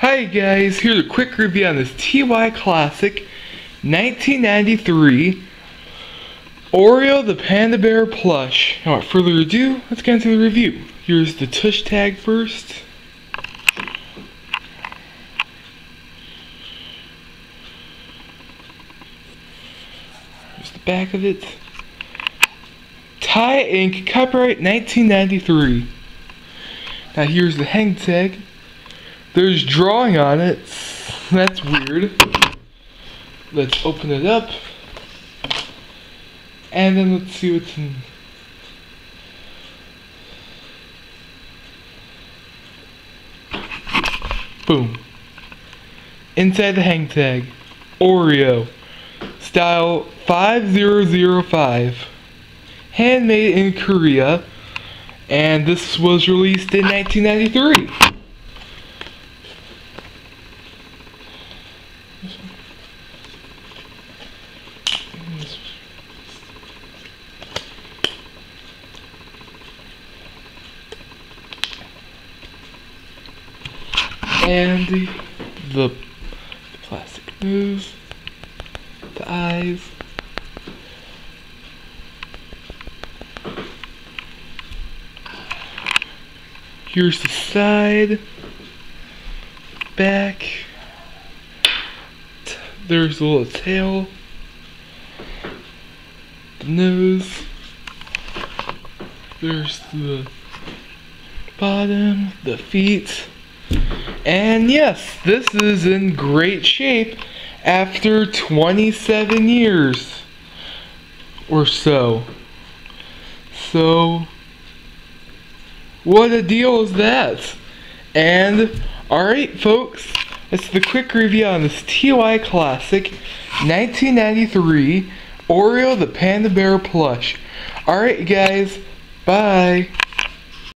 Hi guys, here's a quick review on this TY Classic 1993 Oreo the Panda Bear plush. Now, without further ado, let's get into the review. Here's the tush tag first. Here's the back of it. Ty Inc. Copyright 1993. Now here's the hang tag. There's drawing on it. That's weird. Let's open it up. And then let's see what's in. Boom. Inside the hang tag, Oreo, style 5005, handmade in Korea, and this was released in 1993. And the, the plastic nose, the eyes. Here's the side, back. There's the little tail, the nose. There's the bottom, the feet. And yes, this is in great shape after 27 years or so. So, what a deal is that? And, alright folks, that's the quick review on this TY Classic 1993 Oreo the Panda Bear plush. Alright guys, bye.